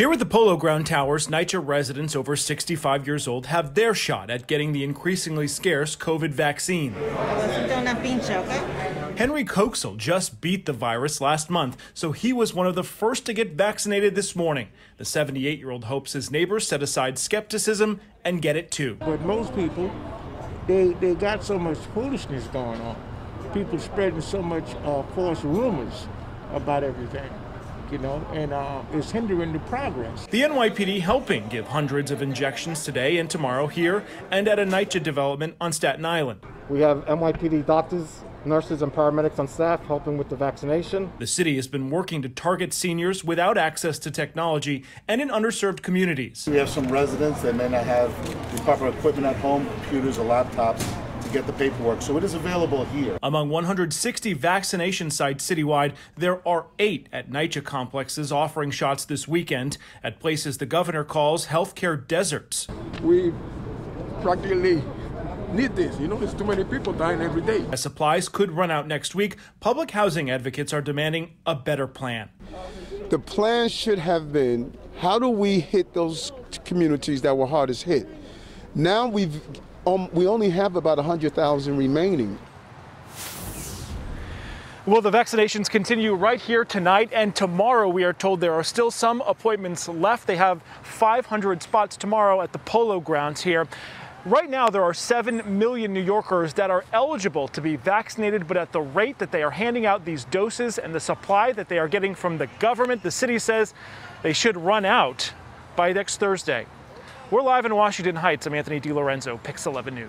Here at the Polo Ground Towers, NYCHA residents over 65 years old have their shot at getting the increasingly scarce COVID vaccine. Henry Coxel just beat the virus last month, so he was one of the first to get vaccinated this morning. The 78 year old hopes his neighbors set aside skepticism and get it too. But most people, they, they got so much foolishness going on. People spreading so much uh, false rumors about everything you know, and uh, it's hindering the progress. The NYPD helping give hundreds of injections today and tomorrow here and at a NYCHA development on Staten Island. We have NYPD doctors, nurses, and paramedics on staff helping with the vaccination. The city has been working to target seniors without access to technology and in underserved communities. We have some residents that may not have the proper equipment at home, computers or laptops get the paperwork. So it is available here. Among 160 vaccination sites citywide, there are eight at NYCHA complexes offering shots this weekend at places the governor calls healthcare deserts. We practically need this. You know, there's too many people dying every day. As supplies could run out next week, public housing advocates are demanding a better plan. The plan should have been how do we hit those communities that were hardest hit? Now we've um, we only have about 100,000 remaining. Well, the vaccinations continue right here tonight and tomorrow. We are told there are still some appointments left. They have 500 spots tomorrow at the Polo Grounds here. Right now, there are 7 million New Yorkers that are eligible to be vaccinated, but at the rate that they are handing out these doses and the supply that they are getting from the government, the city says they should run out by next Thursday. We're live in Washington Heights. I'm Anthony DiLorenzo, Pix 11 News.